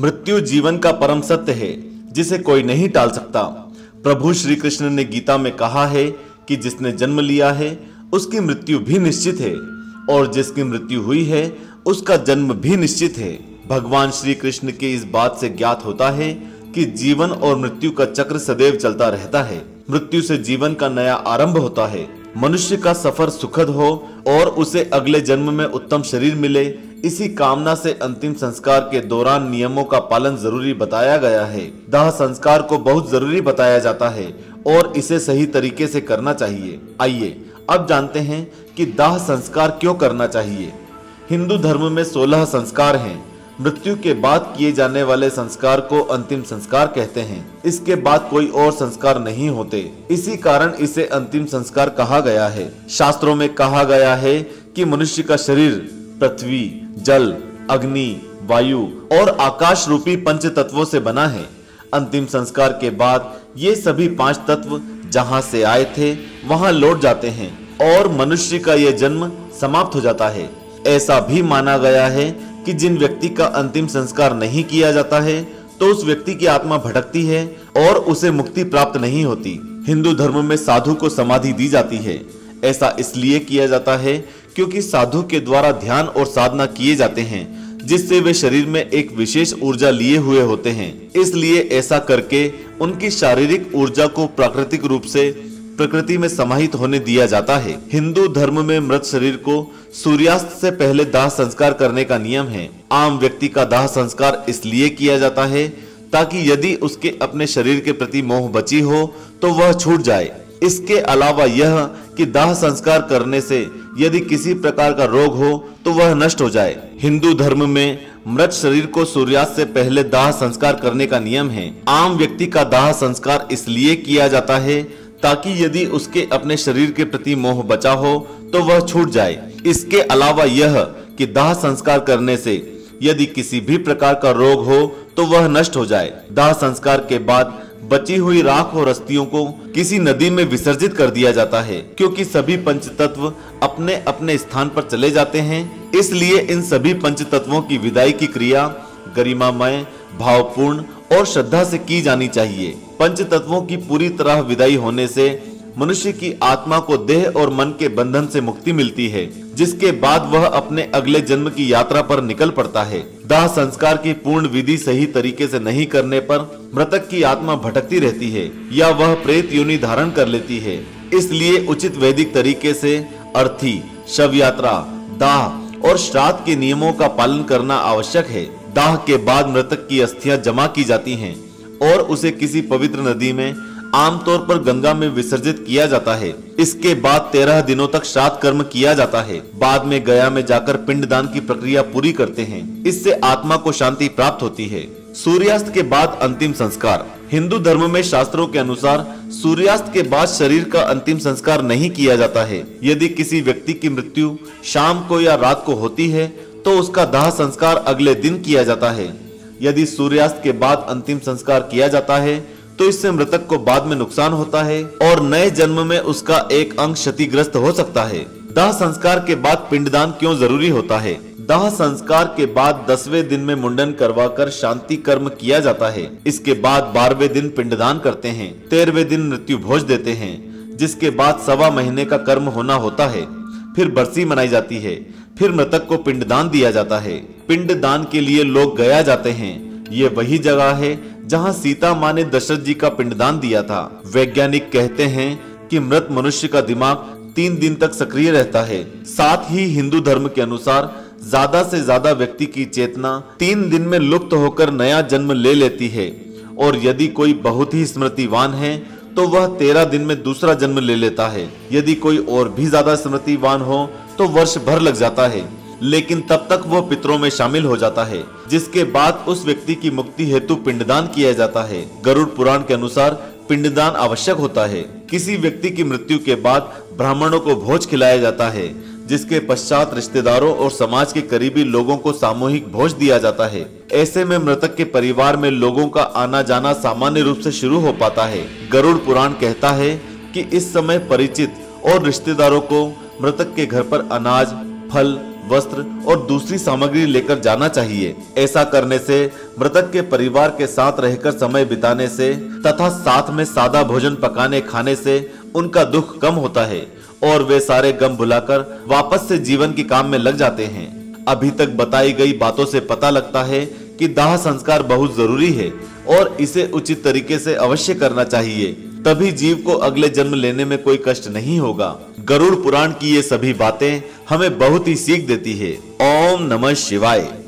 मृत्यु जीवन का परम सत्य है, जिसे कोई नहीं टाल सकता। प्रभु श्री कृष्ण ने गीता में कहा है कि जिसने जन्म लिया है, उसकी मृत्यु भी निश्चित है, और जिसकी मृत्यु हुई है, उसका जन्म भी निश्चित है। भगवान श्री कृष्ण के इस बात से ज्ञात होता है कि जीवन और मृत्यु का चक्र सदैव चलता रहता है। मृत्यु से जीवन का नया आरंभ होता है। मनुष्य का सफ़र सुखद हो, और उसे अगले जन्म में उत्तम शरीर मिले इसी कामना से अंतिम संस्कार के दौरान नियमों का पालन ज़रूरी बताया गया है। दाह संस्कार को बहुत ज़रूरी बताया जाता है और इसे सही तरीके से करना चाहिए। आइए, अब जानते हैं कि दाह संस्कार क्यों करना चाहिए। हिंदू धर्म में सोलह संस्कार हैं। मृत्यु के बाद किए जाने वाले संस्कार को अंतिम संस्कार कहते हैं। इसके बाद कोई और संस्कार नहीं होते। इसी कारण इसे अंतिम संस्कार कहा गया है। शास्त्रों में कहा गया है कि मनुष्य का शरीर पृथ्वी, जल, अग्नि, वायु और आकाश रूपी पंच तत्वों से बना है। अंतिम संस्कार के बाद ये सभी पाँच तत्व जहाँ से आए थे, वहाँ लौट जाते हैं और मनुष्य का यह जन्म समाप्त हो जाता है। ऐसा भी माना गया है कि जिन व्यक्ति का अंतिम संस्कार नहीं किया जाता है तो उस व्यक्ति की आत्मा भटकती है और उसे मुक्ति प्राप्त नहीं होती। हिंदू धर्म में साधु को समाधि दी जाती है। ऐसा इसलिए किया जाता है क्योंकि साधु के द्वारा ध्यान और साधना किए जाते हैं, जिससे वे शरीर में एक विशेष ऊर्जा लिए हुए होते हैं। इसलिए ऐसा करके उनकी शारीरिक ऊर्जा को प्राकृतिक रूप से प्रकृति में समाहित होने दिया जाता है। हिंदू धर्म में मृत शरीर को सूर्यास्त से पहले दाह संस्कार करने का नियम है। आम व्यक्ति का दाह संस्कार इसलिए किया जाता है ताकि यदि उसके अपने शरीर के प्रति मोह बची हो तो वह छूट जाए। इसके अलावा यह कि दाह संस्कार करने से यदि किसी प्रकार का रोग हो तो वह नष्ट हो जाए। हिंदू धर्म में मृत शरीर को सूर्यास्त से पहले दाह संस्कार करने का नियम है। आम व्यक्ति का दाह संस्कार इसलिए किया जाता है ताकि यदि उसके अपने शरीर के प्रति मोह बचा हो तो वह छूट जाए। इसके अलावा यह कि दाह संस्कार करने से यदि किसी भी प्रकार का रोग हो तो वह नष्ट हो जाए। दाह संस्कार के बाद बची हुई राख और अस्थियों को किसी नदी में विसर्जित कर दिया जाता है, क्योंकि सभी पंच तत्व अपने अपने स्थान पर चले जाते हैं। इसलिए इन सभी पंच तत्वों की विदाई की क्रिया गरिमामय, भावपूर्ण और श्रद्धा से की जानी चाहिए। पंच तत्वों की पूरी तरह विदाई होने से मनुष्य की आत्मा को देह और मन के बंधन से मुक्ति मिलती है, जिसके बाद वह अपने अगले जन्म की यात्रा पर निकल पड़ता है। दाह संस्कार की पूर्ण विधि सही तरीके से नहीं करने पर मृतक की आत्मा भटकती रहती है, या वह प्रेत योनि धारण कर लेती है। इसलिए उचित वैदिक तरीके से अर्थी शव यात्रा दाह और श्राद्ध के नियमों का पालन करना आवश्यक है। दाह के बाद मृतक की अस्थियाँ जमा की जाती हैं और उसे किसी पवित्र नदी में आमतौर पर गंगा में विसर्जित किया जाता है। इसके बाद तेरह दिनों तक श्राद्ध कर्म किया जाता है। बाद में गया में जाकर पिंडदान की प्रक्रिया पूरी करते हैं। इससे आत्मा को शांति प्राप्त होती है। सूर्यास्त के बाद अंतिम संस्कार। हिंदू धर्म में शास्त्रों के अनुसार सूर्यास्त के बाद शरीर का अंतिम संस्कार नहीं किया जाता है। यदि किसी व्यक्ति की मृत्यु शाम को या रात को होती है तो उसका दाह संस्कार अगले दिन किया जाता है। यदि सूर्यास्त के बाद अंतिम संस्कार किया जाता है तो इससे मृतक को बाद में नुकसान होता है और नए जन्म में उसका एक अंग क्षतिग्रस्त हो सकता है। दाह संस्कार के बाद पिंडदान क्यों ज़रूरी होता है? दाह संस्कार के बाद दसवें दिन में मुंडन करवाकर शांति कर्म किया जाता है। इसके बाद बारहवें दिन पिंडदान करते हैं, तेरहवें दिन मृत्यु भोज देते हैं, जिसके बाद सवा महीने का कर्म होना होता है। फिर बरसी मनाई जाती है, फिर मृतक को पिंडदान दिया जाता है। पिंडदान के लिए लोग गया जाते हैं, ये वही जगह है जहाँ सीता माँ ने दशरथ जी का पिंडदान दिया था, वैज्ञानिक कहते हैं कि मृत मनुष्य का दिमाग तीन दिन तक सक्रिय रहता है। साथ ही हिंदू धर्म के अनुसार, ज़्यादा से ज़्यादा व्यक्ति की चेतना तीन दिन में लुप्त होकर नया जन्म ले लेती है। और यदि कोई बहुत ही स्मृतिवान है तो वह तेरह दिन में दूसरा जन्म ले लेता है। यदि कोई और भी ज़्यादा स्मृतिवान हो तो वर्ष भर लग जाता है। लेकिन तब तक वह पितरों में शामिल हो जाता है, जिसके बाद उस व्यक्ति की मुक्ति हेतु पिंडदान किया जाता है। गरुड़ पुराण के अनुसार पिंडदान आवश्यक होता है। किसी व्यक्ति की मृत्यु के बाद ब्राह्मणों को भोज खिलाया जाता है, जिसके पश्चात रिश्तेदारों और समाज के करीबी लोगों को सामूहिक भोज दिया जाता है। ऐसे में मृतक के परिवार में लोगों का आना जाना सामान्य रूप से शुरू हो पाता है। गरुड़ पुराण कहता है कि इस समय परिचित और रिश्तेदारों को मृतक के घर पर अनाज, फल वस्त्र और दूसरी सामग्री लेकर जाना चाहिए। ऐसा करने से मृतक के परिवार के साथ रहकर समय बिताने से तथा साथ में सादा भोजन पकाने खाने से उनका दुख कम होता है और वे सारे गम भुलाकर वापस से जीवन के काम में लग जाते हैं। अभी तक बताई गई बातों से पता लगता है कि दाह संस्कार बहुत ज़रूरी है और इसे उचित तरीके से अवश्य करना चाहिए। तभी जीव को अगले जन्म लेने में कोई कष्ट नहीं होगा। गरुड़ पुराण की ये सभी बातें हमें बहुत ही सीख देती है। ओम नमः शिवाय।